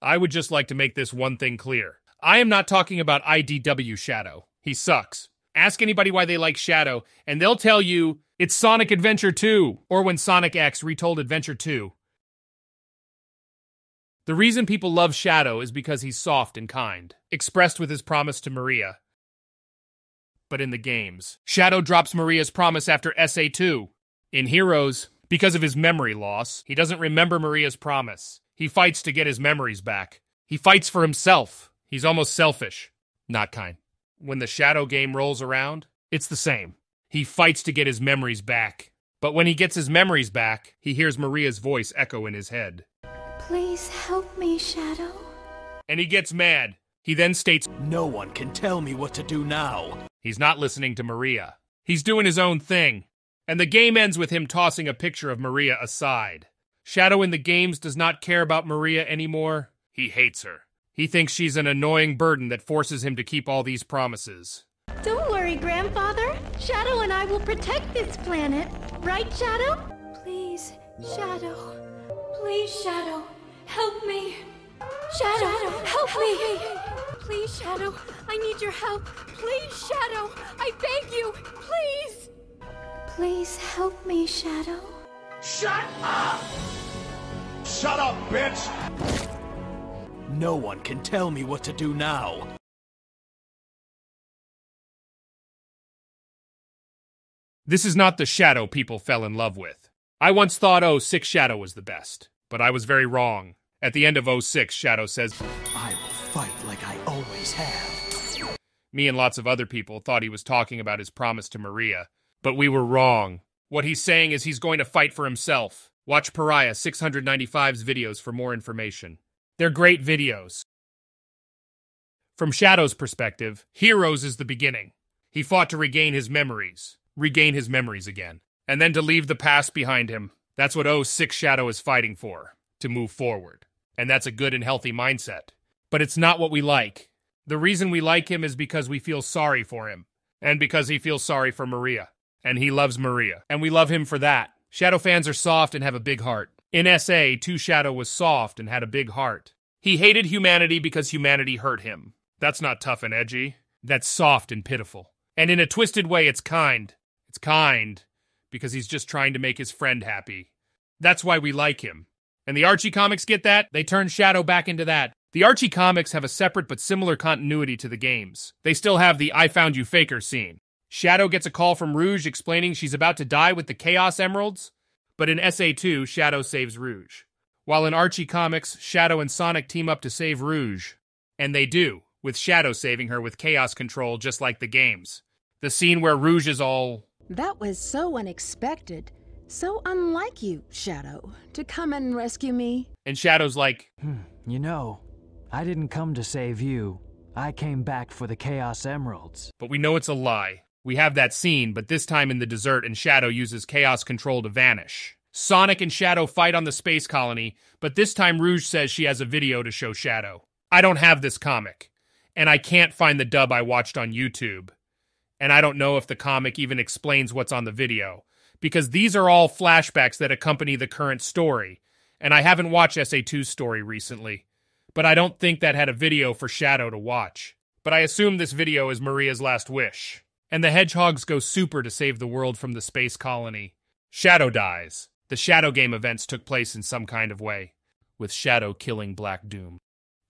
I would just like to make this one thing clear. I am not talking about IDW Shadow. He sucks. Ask anybody why they like Shadow, and they'll tell you it's Sonic Adventure 2, or when Sonic X retold Adventure 2. The reason people love Shadow is because he's soft and kind, expressed with his promise to Maria. But in the games, Shadow drops Maria's promise after SA2. In Heroes, because of his memory loss, he doesn't remember Maria's promise. He fights to get his memories back. He fights for himself. He's almost selfish. Not kind. When the Shadow game rolls around, it's the same. He fights to get his memories back. But when he gets his memories back, he hears Maria's voice echo in his head. Please help me, Shadow. And he gets mad. He then states, No one can tell me what to do now. He's not listening to Maria. He's doing his own thing. And the game ends with him tossing a picture of Maria aside. Shadow in the games does not care about Maria anymore. He hates her. He thinks she's an annoying burden that forces him to keep all these promises. Don't worry, Grandfather. Shadow and I will protect this planet. Right, Shadow? Please, Shadow. Please, Shadow. Help me. Shadow, Shadow help, help me. me. Please, Shadow. I need your help. Please, Shadow. I beg you. Please. Please help me, Shadow. Shut up! Shut up, bitch! No one can tell me what to do now. This is not the Shadow people fell in love with. I once thought 06 Shadow was the best, but I was very wrong. At the end of 06, Shadow says, I will fight like I always have. Me and lots of other people thought he was talking about his promise to Maria, but we were wrong. What he's saying is he's going to fight for himself. Watch Pariah 695's videos for more information. They're great videos. From Shadow's perspective, Heroes is the beginning. He fought to regain his memories, regain his memories again, and then to leave the past behind him. That's what 06 Shadow is fighting for, to move forward. And that's a good and healthy mindset. But it's not what we like. The reason we like him is because we feel sorry for him, and because he feels sorry for Maria. And he loves Maria, and we love him for that. Shadow fans are soft and have a big heart. In SA, 2 Shadow was soft and had a big heart. He hated humanity because humanity hurt him. That's not tough and edgy. That's soft and pitiful. And in a twisted way, it's kind. It's kind because he's just trying to make his friend happy. That's why we like him. And the Archie comics get that? They turn Shadow back into that. The Archie comics have a separate but similar continuity to the games. They still have the I found you faker scene. Shadow gets a call from Rouge explaining she's about to die with the Chaos Emeralds, but in SA2, Shadow saves Rouge. While in Archie Comics, Shadow and Sonic team up to save Rouge. And they do, with Shadow saving her with Chaos Control just like the games. The scene where Rouge is all. That was so unexpected. So unlike you, Shadow, to come and rescue me. And Shadow's like, hmm, You know, I didn't come to save you. I came back for the Chaos Emeralds. But we know it's a lie. We have that scene, but this time in the desert, and Shadow uses Chaos Control to vanish. Sonic and Shadow fight on the space colony, but this time Rouge says she has a video to show Shadow. I don't have this comic, and I can't find the dub I watched on YouTube. And I don't know if the comic even explains what's on the video, because these are all flashbacks that accompany the current story, and I haven't watched SA2's story recently. But I don't think that had a video for Shadow to watch. But I assume this video is Maria's last wish. And the hedgehogs go super to save the world from the space colony. Shadow dies. The Shadow Game events took place in some kind of way, with Shadow killing Black Doom.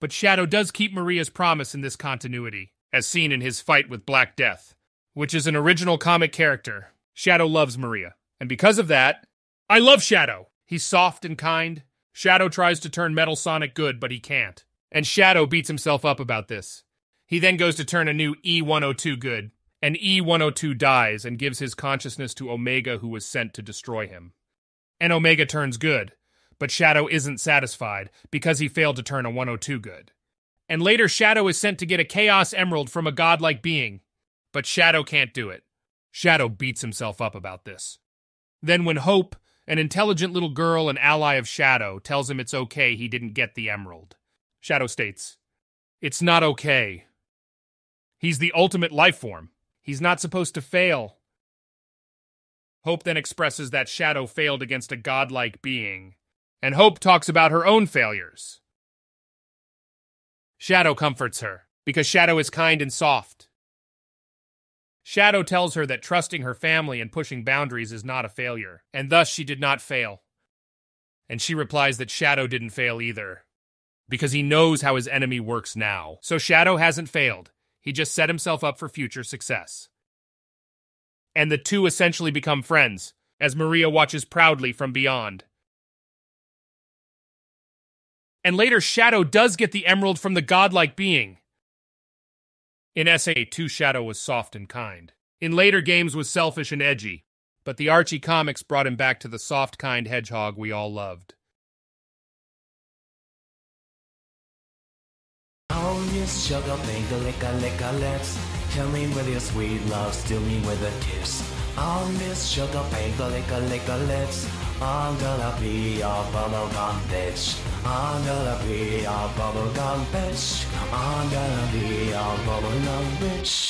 But Shadow does keep Maria's promise in this continuity, as seen in his fight with Black Death, which is an original comic character. Shadow loves Maria. And because of that, I love Shadow. He's soft and kind. Shadow tries to turn Metal Sonic good, but he can't. And Shadow beats himself up about this. He then goes to turn a new E102 good, and E102 dies and gives his consciousness to Omega, who was sent to destroy him and Omega turns good, but Shadow isn't satisfied because he failed to turn a 102 good. And later, Shadow is sent to get a Chaos Emerald from a godlike being, but Shadow can't do it. Shadow beats himself up about this. Then, when Hope, an intelligent little girl and ally of Shadow, tells him it's okay he didn't get the emerald, Shadow states, It's not okay. He's the ultimate life form. He's not supposed to fail. Hope then expresses that Shadow failed against a godlike being, and Hope talks about her own failures. Shadow comforts her, because Shadow is kind and soft. Shadow tells her that trusting her family and pushing boundaries is not a failure, and thus she did not fail. And she replies that Shadow didn't fail either, because he knows how his enemy works now. So Shadow hasn't failed, he just set himself up for future success. And the two essentially become friends, as Maria watches proudly from beyond. And later, Shadow does get the emerald from the godlike being. In SA2, Shadow was soft and kind. In later games was selfish and edgy, but the Archie comics brought him back to the soft, kind hedgehog we all loved. Miss Sugar, make a a lick a lips. Kill me with your sweet love, steal me with a kiss. Oh, Miss Sugar, a lick a lick a lips. I'm gonna be your bubblegum bitch. I'm gonna be a bubblegum bitch. I'm gonna be your bubblegum bitch.